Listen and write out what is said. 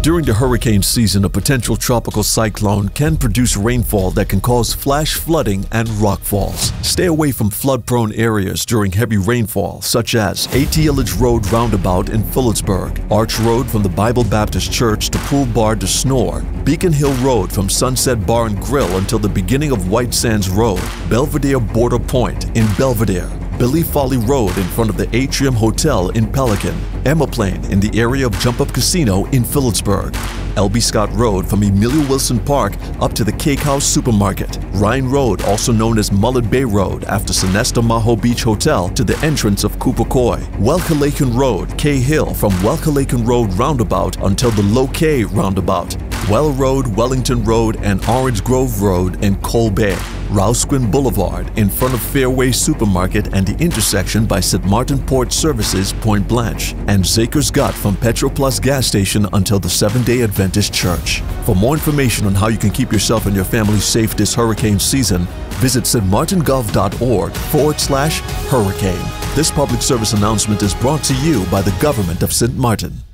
During the hurricane season, a potential tropical cyclone can produce rainfall that can cause flash flooding and rockfalls. Stay away from flood-prone areas during heavy rainfall, such as AT Illidge Road roundabout in Philipsburg, Arch Road from the Bible Baptist Church to Pool Bar to Snore, Beacon Hill Road from Sunset Bar and Grill until the beginning of White Sands Road, Belvedere Border Point in Belvedere, Billy Folly Road in front of the Atrium Hotel in Pelican, Emmaplein in the area of Jump Up Casino in Philipsburg, LB Scott Road from Emilio Wilson Park up to the Cake House Supermarket, Ryan Road, also known as Mullet Bay Road after Sonesta Maho Beach Hotel to the entrance of Coy, Welgelegen Road, Cay Hill from Welgelegen Road Roundabout until the Low K Roundabout, Well Road, Wellington Road, and Orange Grove Road in Cole Bay, Rousquin Boulevard in front of Fairway Supermarket and the intersection by St. Maarten Port Services Point Blanche, and Zagersgut from Petroplus gas station until the Seventh-day Adventist Church. For more information on how you can keep yourself and your family safe this hurricane season, visit stmartingov.org forward slash hurricane. This public service announcement is brought to you by the government of St. Maarten.